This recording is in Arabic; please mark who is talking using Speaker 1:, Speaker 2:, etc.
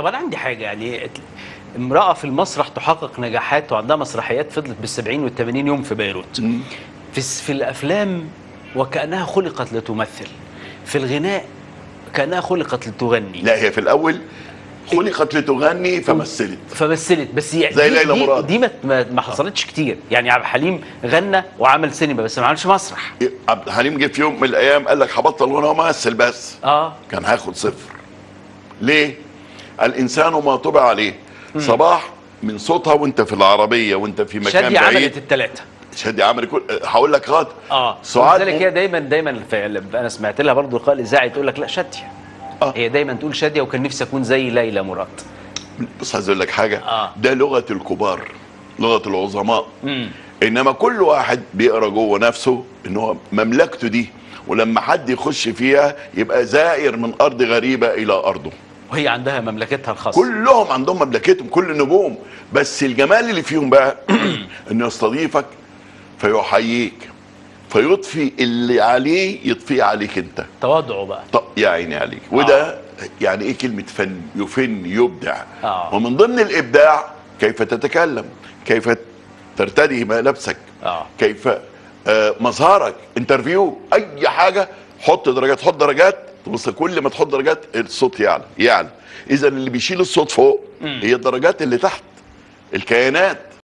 Speaker 1: طب أنا عندي حاجة يعني امرأة في المسرح تحقق نجاحات وعندها مسرحيات فضلت بالسبعين والثمانين يوم في بيروت. في في الأفلام وكأنها خلقت لتمثل. في الغناء كأنها خلقت لتغني.
Speaker 2: لا هي في الأول خلقت لتغني فمثلت.
Speaker 1: فمثلت بس يعني
Speaker 2: زي
Speaker 1: دي-
Speaker 2: ليلى مراد.
Speaker 1: دي ما, ما, ما حصلتش كتير. يعني عبد الحليم غنى وعمل سينما بس ما عملش مسرح.
Speaker 2: عبد الحليم جه في يوم من الأيام قال لك هبطل غنى وامثل بس.
Speaker 1: آه.
Speaker 2: كان هاخد صفر. ليه؟ الإنسان ما طبع عليه صباح من صوتها وانت في العربية وانت في مكان
Speaker 1: عملت
Speaker 2: بعيد
Speaker 1: الثلاثه
Speaker 2: شادي عمل كل هقول لك غلط
Speaker 1: آه
Speaker 2: سعاد
Speaker 1: لذلك هي دايما دايما. أنا سمعت لها برضه لقاء اذاعي تقول لك لا شادية
Speaker 2: آه.
Speaker 1: هي دايما تقول شادية وكان نفسي أكون زي ليلى مراد
Speaker 2: بص عايز أقول لك حاجة
Speaker 1: آه.
Speaker 2: ده لغة الكبار لغة العظماء
Speaker 1: مم.
Speaker 2: إنما كل واحد بيقرأ جوه نفسه إن هو مملكته دي ولما حد يخش فيها يبقى زائر من أرض غريبة إلى أرضه
Speaker 1: وهي عندها مملكتها الخاصة.
Speaker 2: كلهم عندهم مملكتهم كل النجوم بس الجمال اللي فيهم بقى إنه يستضيفك فيحييك فيطفي اللي عليه يطفيه عليك أنت.
Speaker 1: تواضعه بقى.
Speaker 2: طب يا عيني عليك. وده يعني إيه كلمة فن؟ يفن يبدع.
Speaker 1: آه.
Speaker 2: ومن ضمن الإبداع كيف تتكلم؟ كيف ترتدي ملابسك
Speaker 1: آه.
Speaker 2: كيف آه مظهرك انترفيو أي حاجة حط درجات حط درجات تبص كل ما تحط درجات الصوت يعلى يعلى. إذا اللي بيشيل الصوت فوق هي الدرجات اللي تحت الكيانات